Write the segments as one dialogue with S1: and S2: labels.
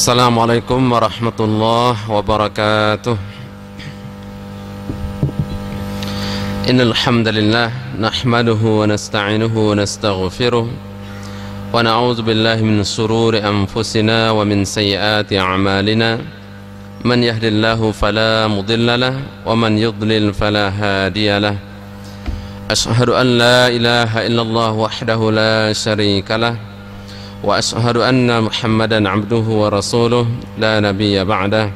S1: السلام عليكم ورحمة الله وبركاته. إن الحمد لله نحمده ونستعينه ونستغفره ونعوذ بالله من شرور أنفسنا ومن سيئات أعمالنا. من يهد الله فلا مضل له ومن يضلل فلا هادي له. أشهد أن لا إله إلا الله وحده لا شريك له. وأشهد أن محمدا عبده ورسوله لا نبي بعده.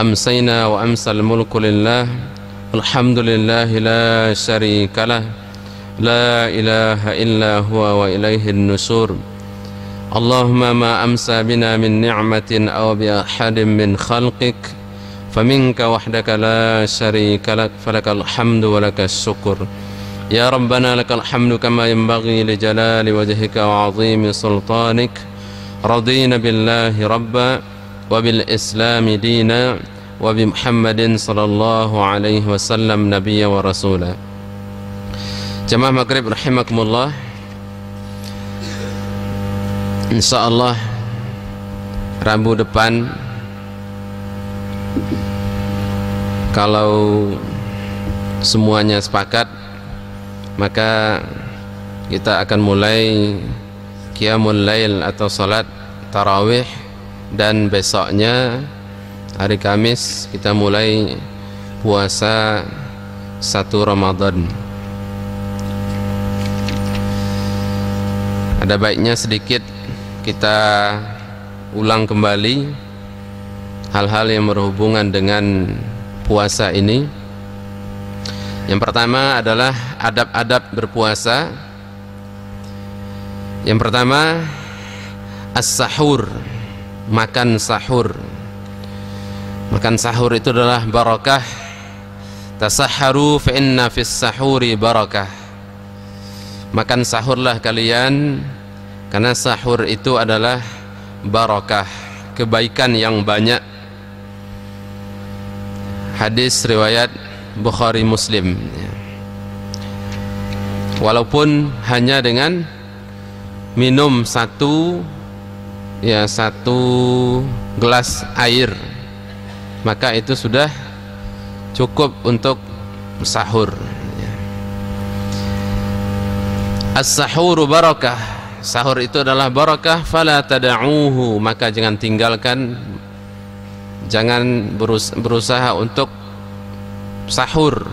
S1: أمسينا وأمسى الملك لله. الحمد لله لا شريك له. لا إله إلا هو وإليه النشور. اللهم ما أمسى بنا من نعمة أو بأحد من خلقك فمنك وحدك لا شريك لك. فلك الحمد ولك الشكر. يا ربنا لك الحمد كما ينبغي لجلال وجهك وعظيم سلطانك رضينا بالله ربا وبالإسلام دينا وبمحمد صلى الله عليه وسلم نبيا ورسولا جماعة مغرب رحمكم الله Insya Allah Rabu depan Kalau semuanya sepakat maka kita akan mulai Qiyamul Lail atau salat Tarawih dan besoknya hari Kamis kita mulai puasa satu Ramadan. Ada baiknya sedikit kita ulang kembali hal-hal yang berhubungan dengan puasa ini yang pertama adalah adab-adab berpuasa. Yang pertama as-sahur, makan sahur. Makan sahur itu adalah barakah. Tasahharu fa inna fis sahuri barakah. Makan sahurlah kalian karena sahur itu adalah barakah, kebaikan yang banyak. Hadis riwayat Bukhari Muslim. Walaupun hanya dengan minum satu ya satu gelas air maka itu sudah cukup untuk sahur. As-sahuru barakah. Sahur itu adalah barakah fala tada'uhu maka jangan tinggalkan jangan berusaha untuk sahur.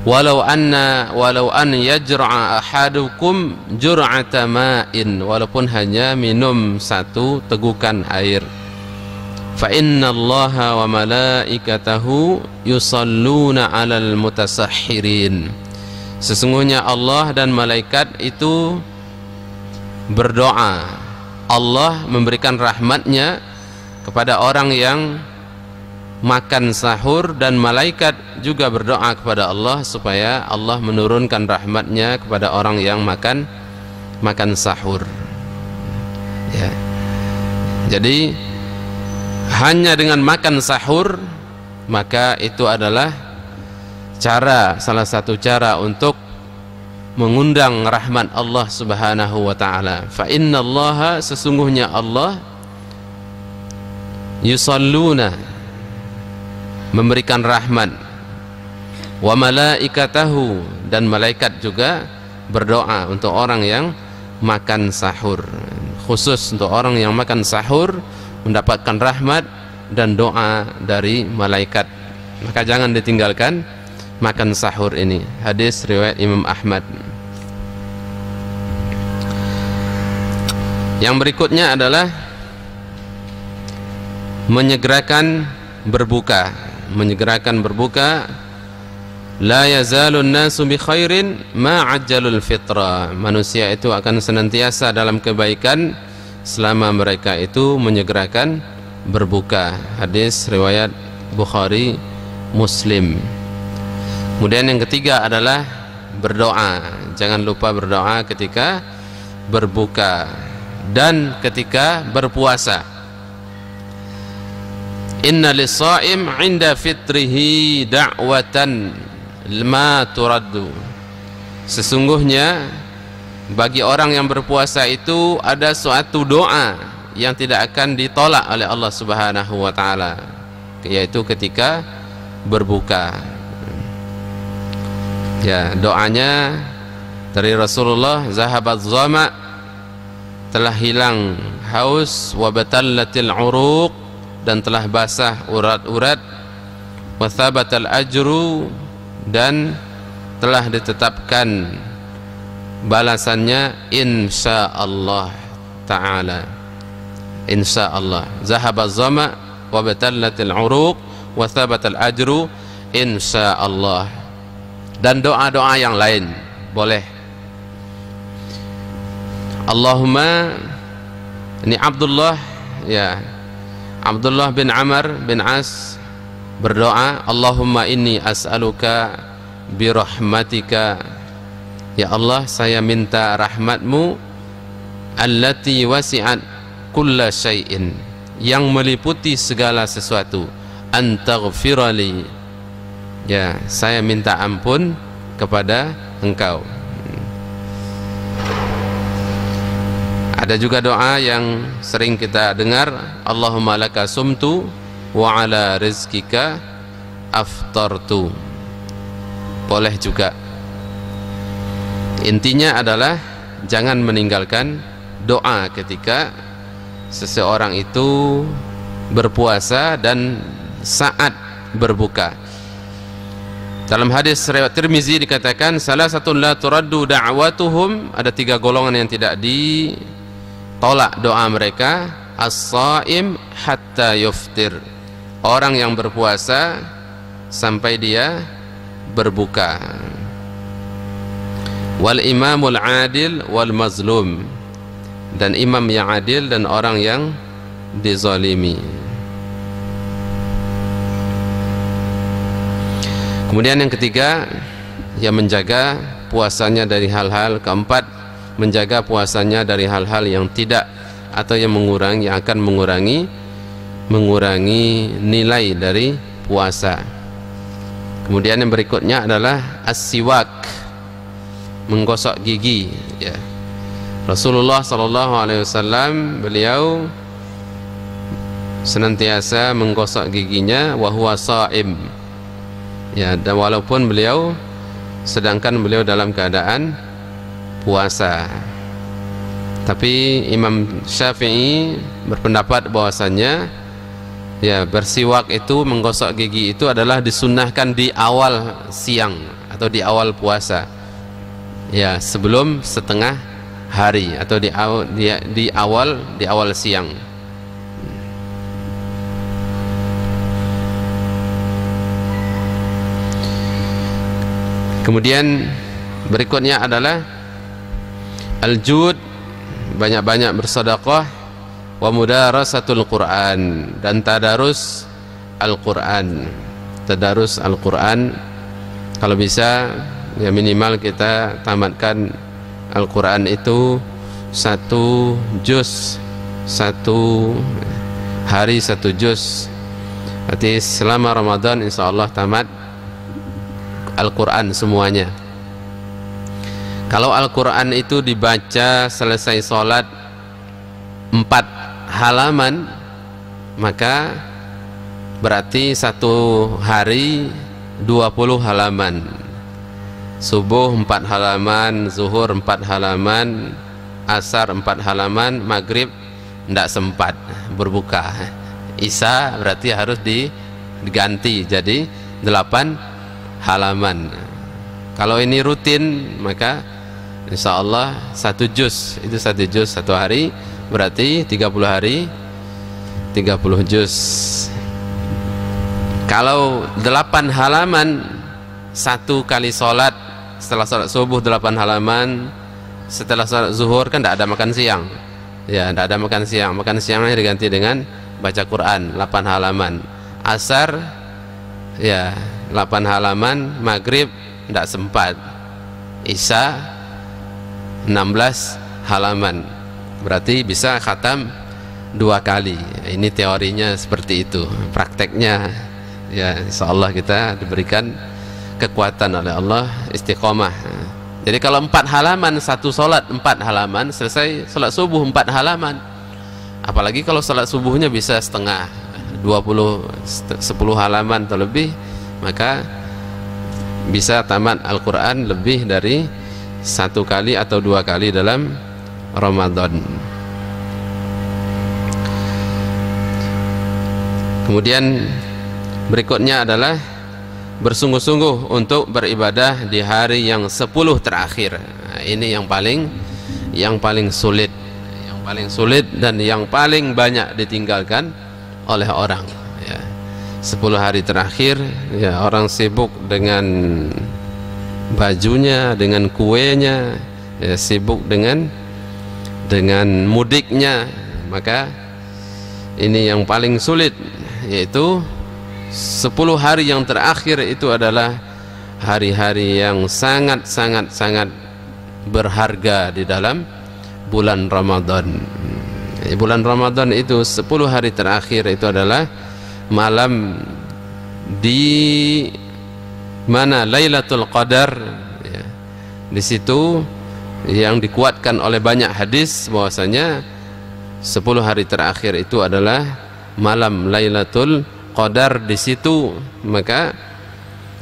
S1: Walau anna walau an yajra'a ahadukum jur'ata ma'in. Walaupun hanya minum satu tegukan air. Fa inna allaha wa malaikatahu yusalluna 'alal mutasahhirin sesungguhnya Allah dan malaikat itu berdoa. Allah memberikan rahmatnya kepada orang yang makan sahur dan malaikat juga berdoa kepada Allah supaya Allah menurunkan rahmatnya kepada orang yang makan makan sahur. Ya. Jadi hanya dengan makan sahur maka itu adalah cara salah satu cara untuk mengundang rahmat Allah Subhanahu wa taala. Fa innallaha sesungguhnya Allah yusalluna memberikan rahmat. Wa malaikatahu dan malaikat juga berdoa untuk orang yang makan sahur. Khusus untuk orang yang makan sahur mendapatkan rahmat dan doa dari malaikat. Maka jangan ditinggalkan makan sahur ini. Hadis riwayat Imam Ahmad. Yang berikutnya adalah menyegerakan berbuka menyegerakan berbuka la yazalun nasu bi khairin ma ajjalul fitra. Manusia itu akan senantiasa dalam kebaikan selama mereka itu menyegerakan berbuka. Hadis riwayat Bukhari Muslim. Kemudian yang ketiga adalah berdoa. Jangan lupa berdoa ketika berbuka dan ketika berpuasa Inna lisaim inda fitrihi da'watan ma turaddu. Sesungguhnya bagi orang yang berpuasa itu ada suatu doa yang tidak akan ditolak oleh Allah Subhanahu wa taala yaitu ketika berbuka. Ya doanya dari Rasulullah zahabat zama telah hilang haus wa batallatil uruq dan telah basah urat-urat. Wa thabatal ajru dan telah ditetapkan balasannya insyaallah taala. Insyaallah. Zahaba zama wa batallatil uruq wa thabatal ajru insyaallah. Dan doa-doa yang lain boleh. Allahumma ini Abdullah ya Abdullah bin Amr bin As berdoa Allahumma inni as'aluka birahmatika ya Allah saya minta rahmatmu allati wasi'at kulla syai'in yang meliputi segala sesuatu. Antaghfirali ya saya minta ampun kepada engkau Ada juga doa yang sering kita dengar Allahumma laka sumtu wa ala rizkika aftartu. Boleh juga. Intinya adalah jangan meninggalkan doa ketika seseorang itu berpuasa dan saat berbuka. Dalam hadis riwayat Tirmizi dikatakan salah satu la turaddu da'watuhum. Ada tiga golongan yang tidak di tolak doa mereka as-saim hatta yuftir. Orang yang berpuasa sampai dia berbuka. Wal imamul adil wal mazlum. Dan imam yang adil dan orang yang dizalimi. Kemudian yang ketiga yang menjaga puasanya dari hal-hal keempat menjaga puasanya dari hal-hal yang tidak atau yang mengurangi yang akan mengurangi mengurangi nilai dari puasa. Kemudian yang berikutnya adalah as-siwak menggosok gigi ya. Rasulullah sallallahu alaihi wasallam beliau senantiasa menggosok giginya wa huwa shaim. Ya, dan walaupun beliau sedangkan beliau dalam keadaan puasa. Tapi Imam Syafi'i berpendapat bahwasannya ya bersiwak itu menggosok gigi itu adalah disunnahkan di awal siang atau di awal puasa. Ya sebelum setengah hari atau di awal di, di awal di awal siang. Kemudian berikutnya adalah al-jud banyak-banyak bersedekah wa mudarasatul Quran dan tadarus Al-Quran. Tadarus Al-Quran kalau bisa ya minimal kita tamatkan Al-Quran itu satu juz satu hari satu juz. Berarti selama Ramadan insya Allah tamat Al-Quran semuanya kalau Al-Quran itu dibaca selesai sholat empat halaman maka berarti satu hari 20 halaman. Subuh empat halaman zuhur empat halaman asar empat halaman maghrib tidak sempat berbuka. Isya berarti harus diganti jadi delapan halaman. Kalau ini rutin maka Insya Allah satu juz. Itu satu juz satu hari. Berarti 30 hari 30 juz. Kalau 8 halaman satu kali sholat setelah sholat subuh 8 halaman setelah sholat zuhur kan tidak ada makan siang. Ya tidak ada makan siang. Makan siangnya diganti dengan baca Quran 8 halaman. Asar ya 8 halaman. Maghrib tidak sempat. Isya 16 halaman. Berarti bisa khatam dua kali. Ini teorinya seperti itu. Prakteknya ya insyaallah kita diberikan kekuatan oleh Allah istiqomah. Jadi kalau empat halaman satu solat empat halaman selesai solat subuh empat halaman. Apalagi kalau salat subuhnya bisa setengah 20 10 halaman atau lebih maka bisa tamat Al-Quran lebih dari satu kali atau dua kali dalam Ramadan kemudian berikutnya adalah bersungguh-sungguh untuk beribadah di hari yang sepuluh terakhir nah, ini yang paling yang paling sulit yang paling sulit dan yang paling banyak ditinggalkan oleh orang ya. 10 hari terakhir ya orang sibuk dengan bajunya dengan kuenya ya, sibuk dengan dengan mudiknya maka ini yang paling sulit yaitu 10 hari yang terakhir itu adalah hari-hari yang sangat-sangat sangat berharga di dalam bulan Ramadan. Bulan Ramadan itu 10 hari terakhir itu adalah malam di mana Lailatul Qadar? Ya. Di situ yang dikuatkan oleh banyak hadis bahwasanya 10 hari terakhir itu adalah malam Lailatul qadar di situ. Maka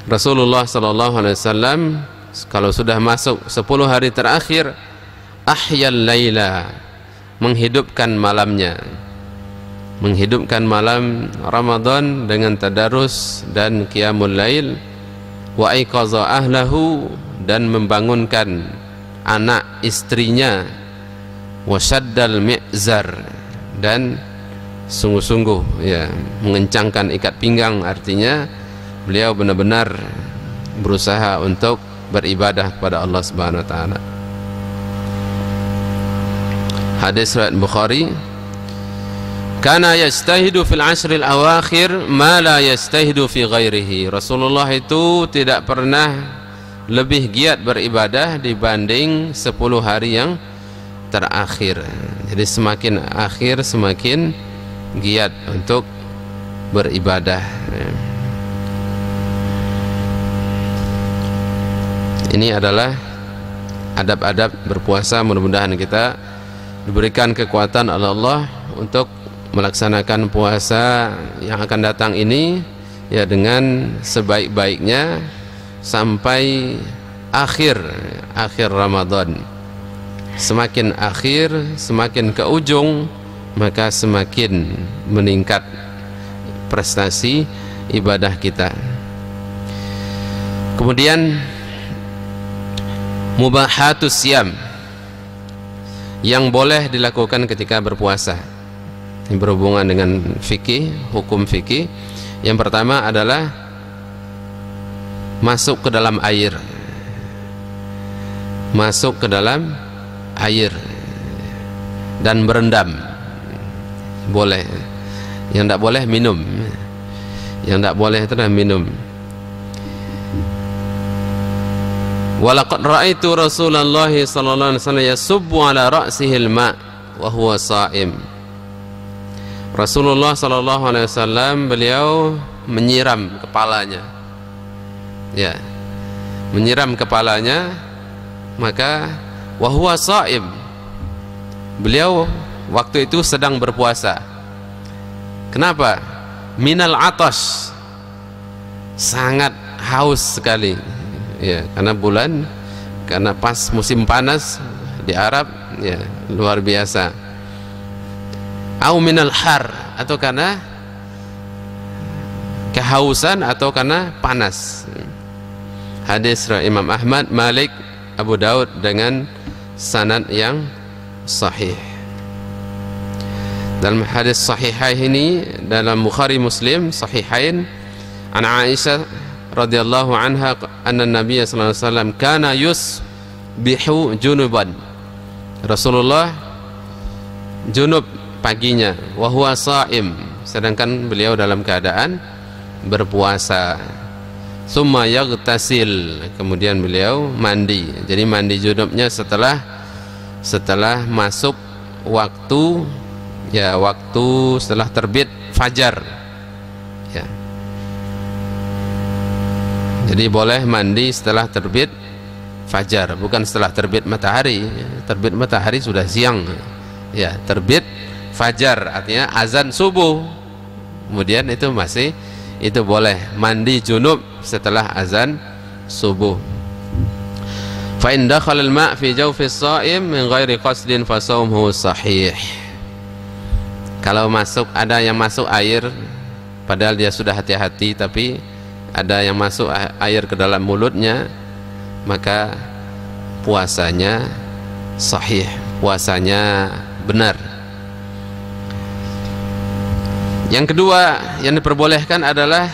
S1: Rasulullah sallallahu alaihi wasallam kalau sudah masuk 10 hari terakhir ahyal laila menghidupkan malamnya. Menghidupkan malam Ramadan dengan tadarus dan qiyamul lail wa aiqaza ahlahu dan membangunkan anak istrinya wa syaddal mi'zar dan sungguh-sungguh ya mengencangkan ikat pinggang artinya beliau benar-benar berusaha untuk beribadah kepada Allah Subhanahu wa taala. Hadis riwayat Bukhari Kana yastahidu fil ashril awakhir ma la yastahidu fi ghairihi. Rasulullah itu tidak pernah lebih giat beribadah dibanding 10 hari yang terakhir. Jadi semakin akhir semakin giat untuk beribadah ini adalah adab-adab berpuasa mudah-mudahan kita diberikan kekuatan oleh Allah untuk melaksanakan puasa yang akan datang ini ya dengan sebaik-baiknya sampai akhir akhir Ramadan. Semakin akhir semakin ke ujung maka semakin meningkat prestasi ibadah kita. Kemudian mubahatus siam yang boleh dilakukan ketika berpuasa ini berhubungan dengan fikih hukum fikih. Yang pertama adalah masuk ke dalam air. Masuk ke dalam air dan berendam. Boleh. Yang tidak boleh minum. Yang tidak boleh itu adalah minum. Walaqad ra'aitu Rasulullah sallallahu alaihi wasallam yasubbu ala ra'sihi al-ma' wa huwa sha'im Rasulullah sallallahu alaihi wasallam beliau menyiram kepalanya. Ya. Menyiram kepalanya maka wa huwa sha'im beliau waktu itu sedang berpuasa. Kenapa? Minal atas sangat haus sekali. Ya karena bulan karena pas musim panas di Arab ya luar biasa au minal har atau karena kehausan atau karena panas. Hadis Imam Ahmad Malik Abu Daud dengan sanad yang sahih. Dalam hadis sahihain ini dalam Bukhari Muslim sahihain an Aisyah radhiyallahu anha anna Nabi sallallahu alaihi wasallam kana yusbihu junuban. Rasulullah junub paginya. Wa huwa saim. Sedangkan beliau dalam keadaan berpuasa. Summa yaghtasil. Kemudian beliau mandi. Jadi mandi junubnya setelah setelah masuk waktu ya waktu setelah terbit fajar. Ya. Jadi boleh mandi setelah terbit fajar. Bukan setelah terbit matahari. Terbit matahari sudah siang. Ya terbit fajar artinya azan subuh. Kemudian itu masih itu boleh mandi junub setelah azan subuh. Fa in dakhala al-ma' fi jawfi as-sha'im min ghairi qasdin fa sawmuhu sahih. Kalau masuk ada yang masuk air padahal dia sudah hati-hati tapi ada yang masuk air ke dalam mulutnya maka puasanya sahih puasanya benar yang kedua yang diperbolehkan adalah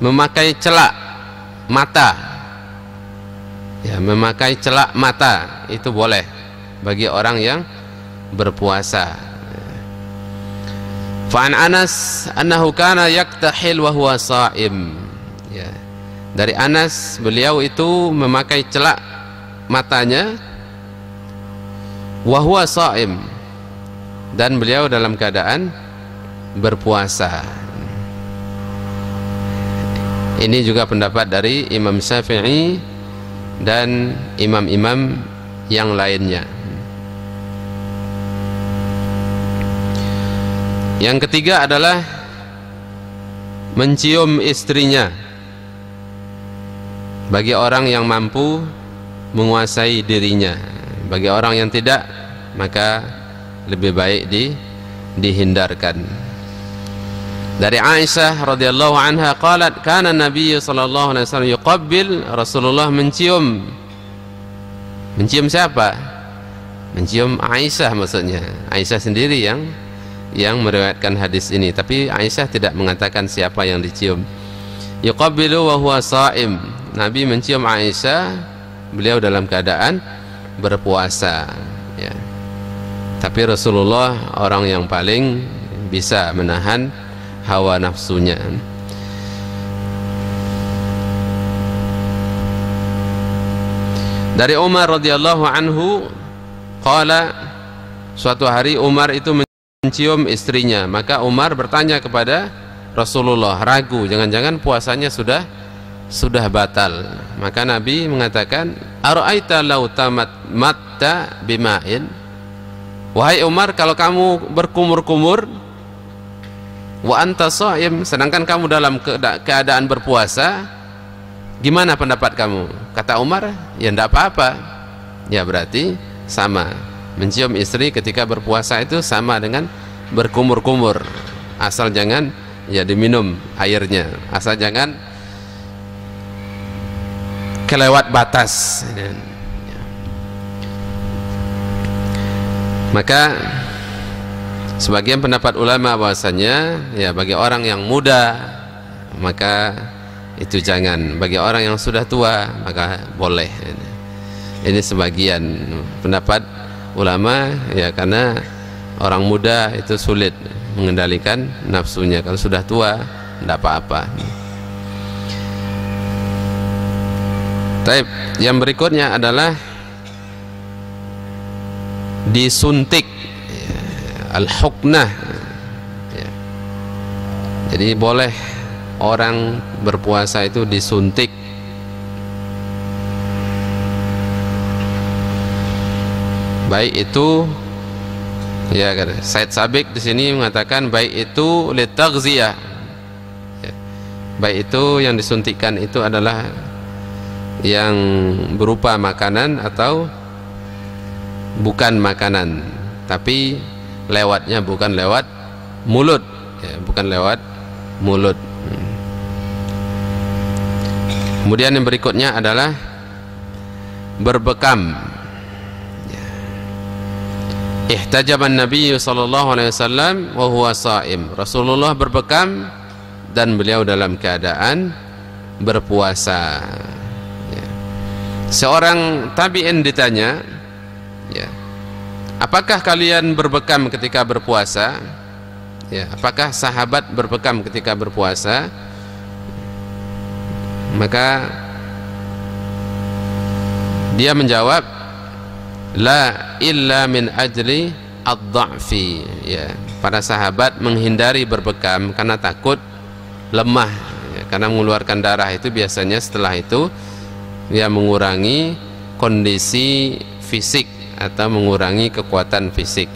S1: memakai celak mata. Ya, memakai celak mata itu boleh bagi orang yang berpuasa. Fa'an Anas annahu kana yaktahil wa huwa sha'im. Ya. Dari Anas beliau itu memakai celak matanya wa huwa sha'im dan beliau dalam keadaan berpuasa. Ini juga pendapat dari Imam Syafi'i dan imam-imam yang lainnya. Yang ketiga adalah mencium istrinya bagi orang yang mampu menguasai dirinya. Bagi orang yang tidak maka lebih baik di dihindarkan dari Aisyah radhiyallahu anha qalat kana Nabi sallallahu alaihi wasallam yuqabbil Rasulullah mencium. Mencium siapa? Mencium Aisyah maksudnya. Aisyah sendiri yang yang meriwayatkan hadis ini. Tapi Aisyah tidak mengatakan siapa yang dicium. Yuqabbilu wa huwa saim. Nabi mencium Aisyah beliau dalam keadaan berpuasa ya. Tapi Rasulullah orang yang paling bisa menahan hawa nafsunya. Dari Umar radhiyallahu anhu qala suatu hari Umar itu mencium istrinya. Maka Umar bertanya kepada Rasulullah ragu jangan-jangan puasanya sudah sudah batal? Maka Nabi mengatakan ara'aita law tamat matta bima'in? Wahai Umar kalau kamu berkumur-kumur wa anta shaim sedangkan kamu dalam keadaan berpuasa gimana pendapat kamu? Kata Umar ya tidak apa-apa. Ya berarti sama. Mencium istri ketika berpuasa itu sama dengan berkumur-kumur. Asal jangan ya diminum airnya. Asal jangan kelewat batas. Maka sebagian pendapat ulama bahwasanya ya bagi orang yang muda maka itu jangan. Bagi orang yang sudah tua maka boleh. Ini sebagian pendapat ulama ya karena orang muda itu sulit mengendalikan nafsunya. Kalau sudah tua tidak apa-apa. Taib. yang berikutnya adalah disuntik al-huknah ya. jadi boleh orang berpuasa itu disuntik baik itu ya Said Sabik di sini mengatakan baik itu litaghziyah ya. baik itu yang disuntikkan itu adalah yang berupa makanan atau bukan makanan tapi lewatnya bukan lewat mulut. Ya, bukan lewat mulut. Kemudian yang berikutnya adalah berbekam. Ya. ihtajaban Nabi sallallahu alaihi wasallam wa huwa saim. Rasulullah berbekam dan beliau dalam keadaan berpuasa. Ya. seorang tabi'in ditanya ya Apakah kalian berbekam ketika berpuasa? Ya, apakah sahabat berbekam ketika berpuasa? Maka dia menjawab, la illa min ajli ad-dha'fi. Ya, para sahabat menghindari berbekam karena takut lemah, ya, karena mengeluarkan darah itu biasanya setelah itu dia mengurangi kondisi fisik atau mengurangi kekuatan fisik.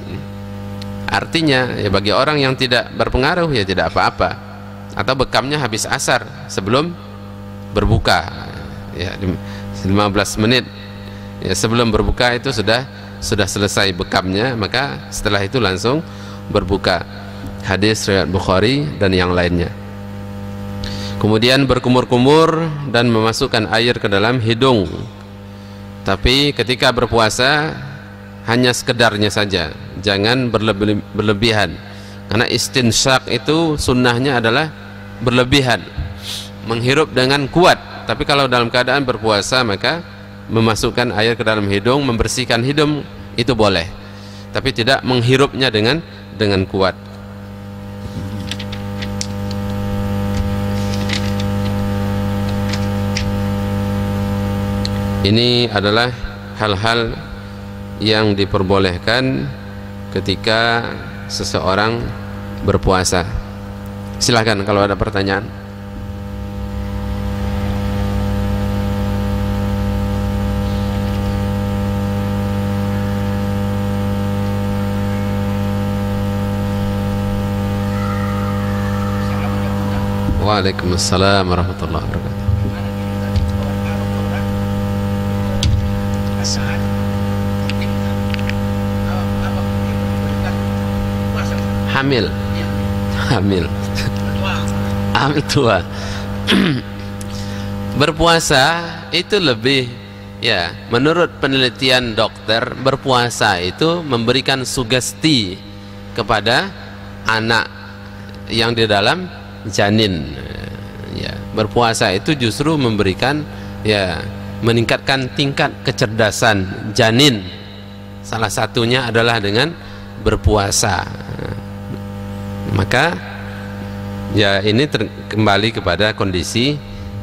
S1: Artinya ya bagi orang yang tidak berpengaruh ya tidak apa-apa. Atau bekamnya habis asar sebelum berbuka. Ya 15 menit. Ya sebelum berbuka itu sudah sudah selesai bekamnya maka setelah itu langsung berbuka. Hadis riwayat Bukhari dan yang lainnya. Kemudian berkumur-kumur dan memasukkan air ke dalam hidung. Tapi ketika berpuasa hanya sekedarnya saja. Jangan berlebih, berlebihan. Karena istinsyak itu sunnahnya adalah berlebihan. Menghirup dengan kuat. Tapi kalau dalam keadaan berpuasa maka memasukkan air ke dalam hidung membersihkan hidung itu boleh. Tapi tidak menghirupnya dengan dengan kuat. Ini adalah hal-hal yang diperbolehkan ketika seseorang berpuasa. Silahkan kalau ada pertanyaan. Waalaikumsalam warahmatullahi wabarakatuh hamil. Hamil. Hamil tua. Berpuasa itu lebih ya menurut penelitian dokter berpuasa itu memberikan sugesti kepada anak yang di dalam janin. Ya berpuasa itu justru memberikan ya meningkatkan tingkat kecerdasan janin. Salah satunya adalah dengan berpuasa maka ya ini kembali kepada kondisi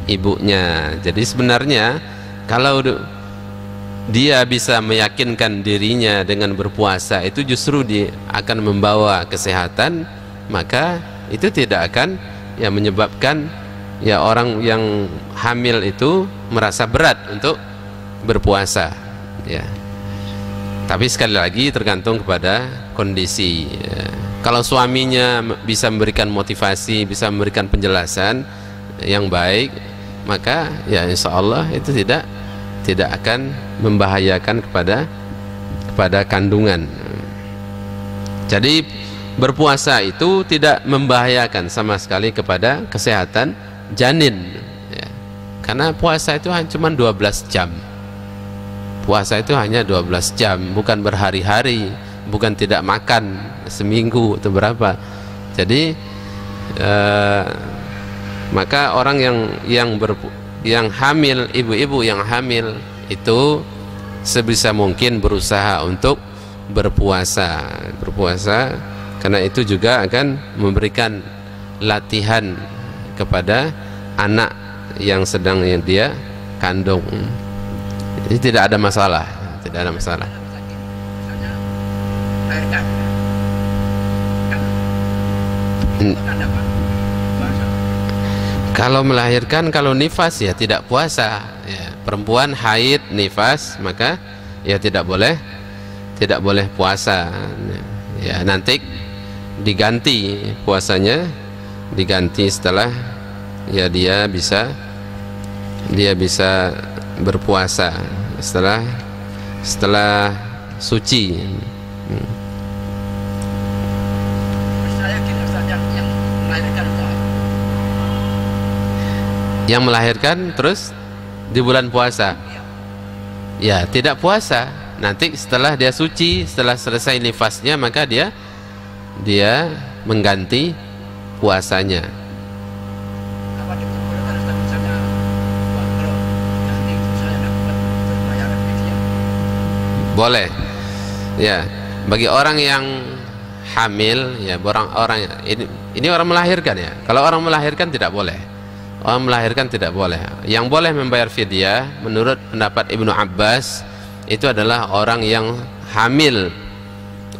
S1: ibunya. Jadi sebenarnya kalau dia bisa meyakinkan dirinya dengan berpuasa itu justru dia akan membawa kesehatan maka itu tidak akan ya menyebabkan ya orang yang hamil itu merasa berat untuk berpuasa ya. Tapi sekali lagi tergantung kepada kondisi ya kalau suaminya bisa memberikan motivasi bisa memberikan penjelasan yang baik maka ya insya Allah itu tidak tidak akan membahayakan kepada kepada kandungan. Jadi berpuasa itu tidak membahayakan sama sekali kepada kesehatan janin. Ya. karena puasa itu hanya cuma 12 jam. Puasa itu hanya 12 jam bukan berhari-hari bukan tidak makan seminggu atau berapa. Jadi eh, maka orang yang yang ber, yang hamil ibu-ibu yang hamil itu sebisa mungkin berusaha untuk berpuasa. Berpuasa karena itu juga akan memberikan latihan kepada anak yang sedang dia kandung. Jadi tidak ada masalah tidak ada masalah melahirkan kalau melahirkan kalau nifas ya tidak puasa. Ya, perempuan haid nifas maka ya tidak boleh tidak boleh puasa. Ya nanti diganti puasanya diganti setelah ya dia bisa dia bisa berpuasa setelah setelah suci. Hmm. Yang melahirkan terus di bulan puasa. Ya tidak puasa. Nanti setelah dia suci setelah selesai nifasnya maka dia dia mengganti puasanya. Boleh. Ya bagi orang yang hamil ya orang orang ini ini orang melahirkan ya. Kalau orang melahirkan tidak boleh orang melahirkan tidak boleh. Yang boleh membayar fidyah menurut pendapat Ibnu Abbas itu adalah orang yang hamil.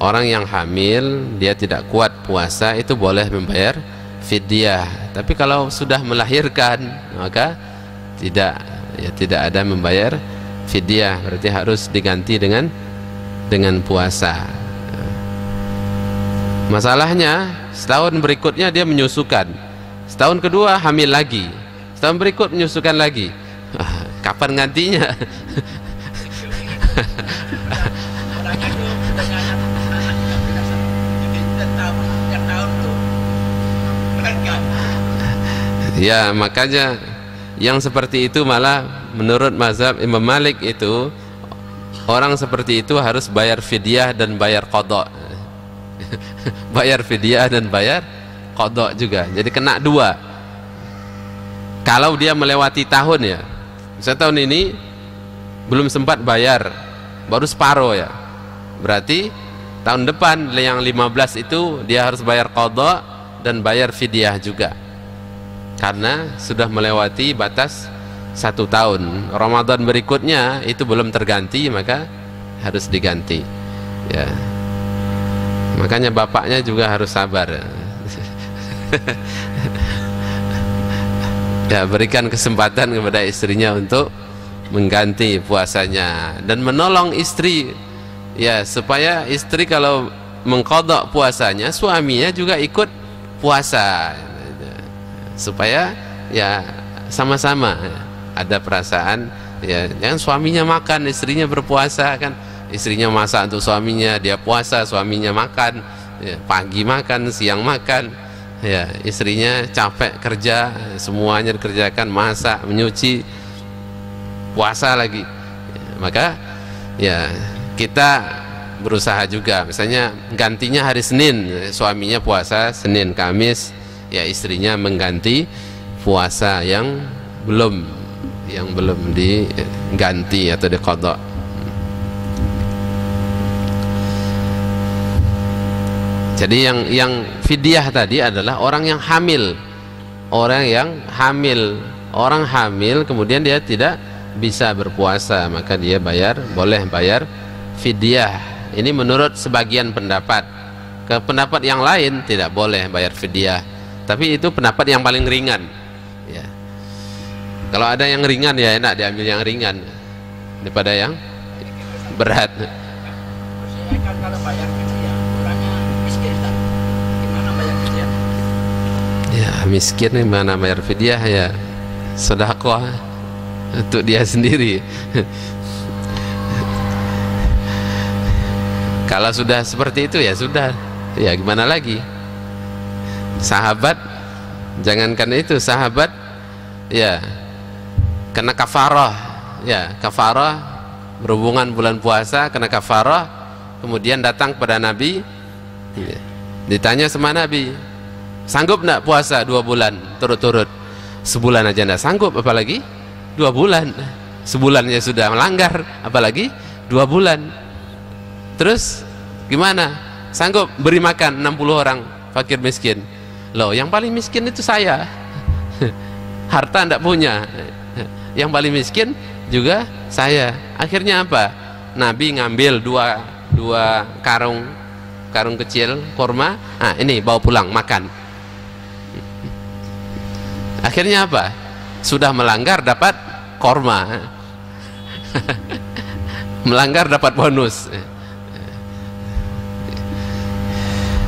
S1: Orang yang hamil dia tidak kuat puasa itu boleh membayar fidyah. Tapi kalau sudah melahirkan maka tidak. Ya tidak ada membayar fidyah. Berarti harus diganti dengan dengan puasa. Masalahnya setahun berikutnya dia menyusukan setahun kedua hamil lagi. Setahun berikut menyusukan lagi. Kapan gantinya? Ya makanya yang seperti itu malah menurut mazhab Imam Malik itu orang seperti itu harus bayar fidyah dan bayar kodok bayar fidyah dan bayar kodok juga. Jadi kena dua. Kalau dia melewati tahun ya. Saya tahun ini belum sempat bayar baru separuh ya. Berarti tahun depan yang 15 itu dia harus bayar kodok dan bayar fidyah juga. Karena sudah melewati batas satu tahun. Ramadan berikutnya itu belum terganti maka harus diganti. Ya. Makanya bapaknya juga harus sabar ya berikan kesempatan kepada istrinya untuk mengganti puasanya dan menolong istri. Ya supaya istri kalau mengkodok puasanya suaminya juga ikut puasa. Supaya ya sama-sama ada perasaan ya jangan suaminya makan istrinya berpuasa kan. Istrinya masak untuk suaminya dia puasa suaminya makan ya, pagi makan siang makan ya istrinya capek kerja semuanya dikerjakan masak menyuci puasa lagi. Ya, maka ya kita berusaha juga. Misalnya gantinya hari Senin suaminya puasa Senin Kamis ya istrinya mengganti puasa yang belum yang belum diganti atau dikodok jadi yang yang fidyah tadi adalah orang yang hamil. Orang yang hamil. Orang hamil kemudian dia tidak bisa berpuasa maka dia bayar boleh bayar fidyah. Ini menurut sebagian pendapat. Ke pendapat yang lain tidak boleh bayar fidyah. Tapi itu pendapat yang paling ringan. Ya. Kalau ada yang ringan ya enak diambil yang ringan. Daripada yang berat ya miskin gimana bayar fidyah ya? Sedekah untuk dia sendiri. Kalau sudah seperti itu ya sudah. Ya gimana lagi? Sahabat jangankan itu sahabat ya kena kafarah. Ya kafarah berhubungan bulan puasa kena kafarah kemudian datang kepada Nabi. Ya, ditanya sama Nabi sanggup nak puasa dua bulan? Turut-turut. Sebulan aja ndak sanggup apalagi dua bulan. Sebulannya sudah melanggar apalagi dua bulan. Terus gimana? Sanggup beri makan 60 orang fakir miskin? Loh yang paling miskin itu saya. Harta tidak punya. Yang paling miskin juga saya. Akhirnya apa? Nabi ngambil dua dua karung karung kecil kurma. Ah ini bawa pulang makan akhirnya apa? Sudah melanggar dapat korma. Melanggar dapat bonus.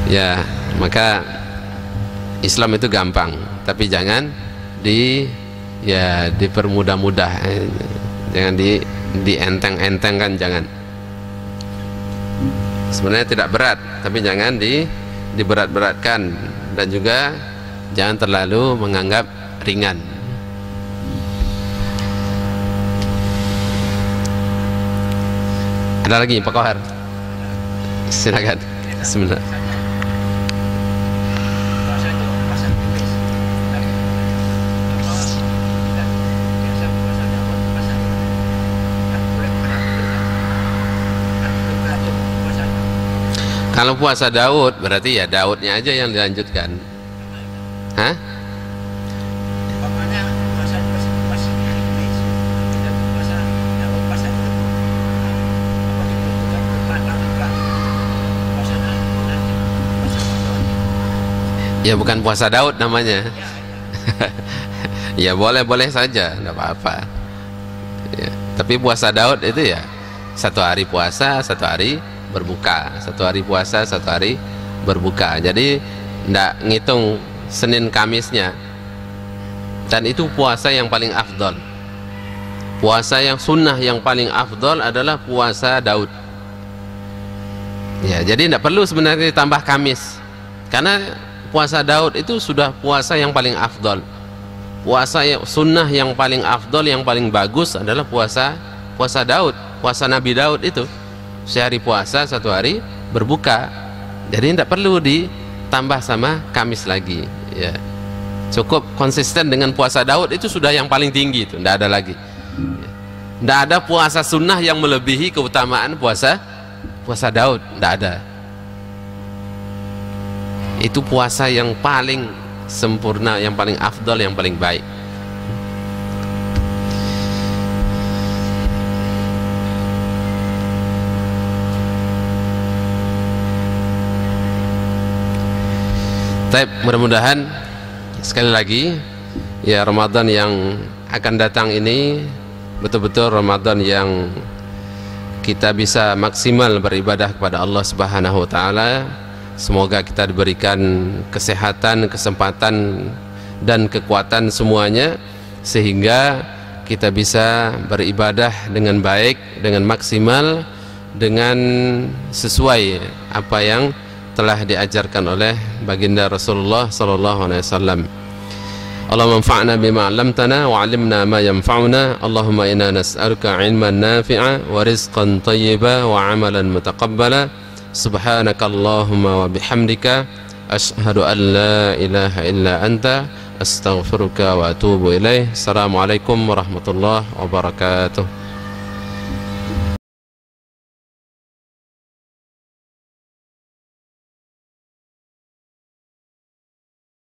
S1: Ya maka Islam itu gampang tapi jangan di ya dipermudah-mudah. Jangan di dienteng-enteng kan jangan. Sebenarnya tidak berat tapi jangan di diberat-beratkan. Dan juga jangan terlalu menganggap ringan ada lagi Pak Kohar silakan Bismillah Kalau puasa Daud berarti ya Daudnya aja yang dilanjutkan. Hah? Ya bukan puasa Daud namanya. ya boleh-boleh saja, tidak apa-apa. Ya, tapi puasa Daud itu ya satu hari puasa, satu hari berbuka. Satu hari puasa satu hari berbuka. Jadi tidak ngitung Senin Kamisnya. Dan itu puasa yang paling afdol. Puasa yang sunnah yang paling afdol adalah puasa Daud. Ya jadi tidak perlu sebenarnya ditambah Kamis. Karena puasa Daud itu sudah puasa yang paling afdol. Puasa sunnah yang paling afdol yang paling bagus adalah puasa puasa Daud puasa Nabi Daud itu. Sehari puasa satu hari berbuka. Jadi tidak perlu ditambah sama Kamis lagi ya. Cukup konsisten dengan puasa Daud itu sudah yang paling tinggi itu tidak ada lagi. Tidak ada puasa sunnah yang melebihi keutamaan puasa puasa Daud tidak ada itu puasa yang paling sempurna, yang paling afdal, yang paling baik. Tapi mudah-mudahan sekali lagi ya Ramadan yang akan datang ini betul-betul Ramadan yang kita bisa maksimal beribadah kepada Allah Subhanahu wa taala Semoga kita diberikan kesehatan, kesempatan dan kekuatan semuanya sehingga kita bisa beribadah dengan baik, dengan maksimal, dengan sesuai apa yang telah diajarkan oleh baginda Rasulullah sallallahu alaihi wasallam. اللهم انفعنا بما علمتنا وعلمنا ما ينفعنا اللهم إنا نسألك علما نافعا ورزقا طيبا وعملا متقبلا سبحانك اللهم وبحمدك أشهد أن لا إله إلا أنت أستغفرك وأتوب إليه السلام عليكم ورحمة الله وبركاته